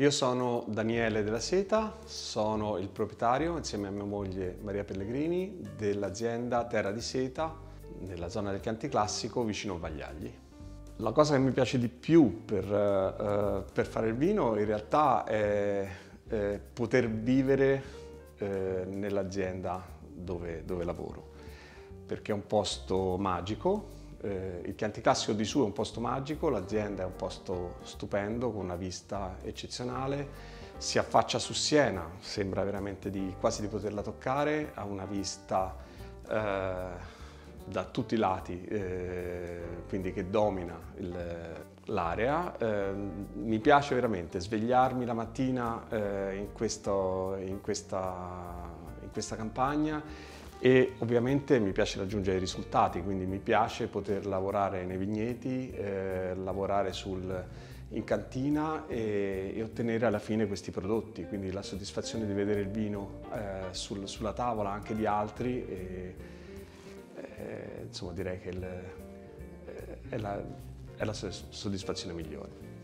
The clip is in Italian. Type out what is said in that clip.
Io sono Daniele della Seta, sono il proprietario insieme a mia moglie Maria Pellegrini dell'azienda Terra di Seta nella zona del Chianti Classico vicino Vagliagli. La cosa che mi piace di più per, uh, per fare il vino in realtà è, è poter vivere uh, nell'azienda dove, dove lavoro perché è un posto magico, eh, il Chianti Classico di su è un posto magico, l'azienda è un posto stupendo con una vista eccezionale, si affaccia su Siena, sembra veramente di, quasi di poterla toccare, ha una vista eh, da tutti i lati, eh, quindi che domina l'area. Eh, mi piace veramente svegliarmi la mattina eh, in, questo, in, questa, in questa campagna e ovviamente mi piace raggiungere i risultati, quindi mi piace poter lavorare nei vigneti, eh, lavorare sul, in cantina e, e, ottenere alla fine questi prodotti, quindi la soddisfazione di vedere il vino eh, sul, sulla tavola anche di altri, e, eh, insomma direi che il, eh, è, la, è la soddisfazione migliore.